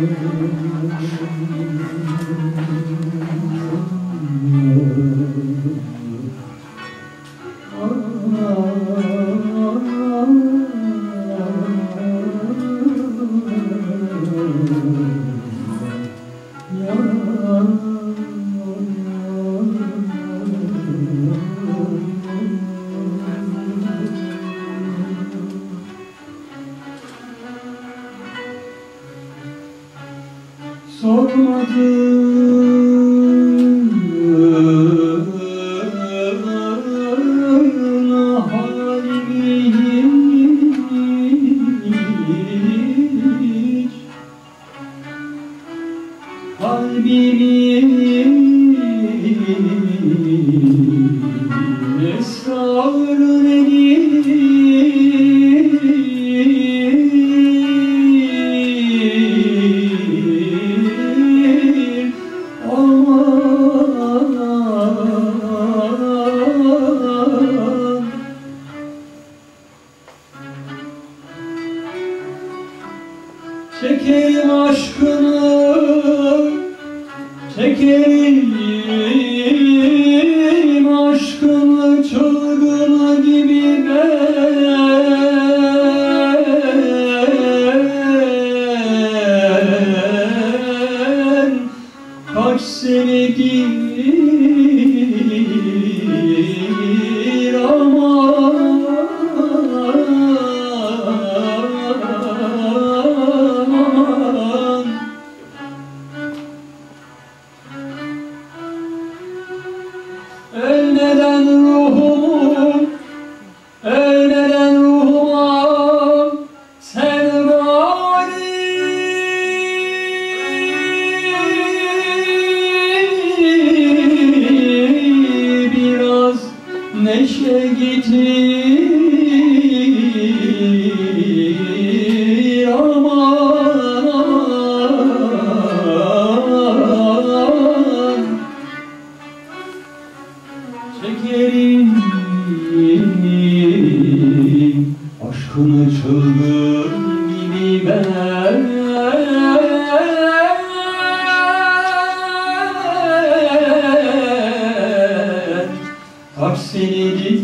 you. sormadım Çekim aşkını Çekelim neden ruh aşkını çılgın gibi ben Taksim'i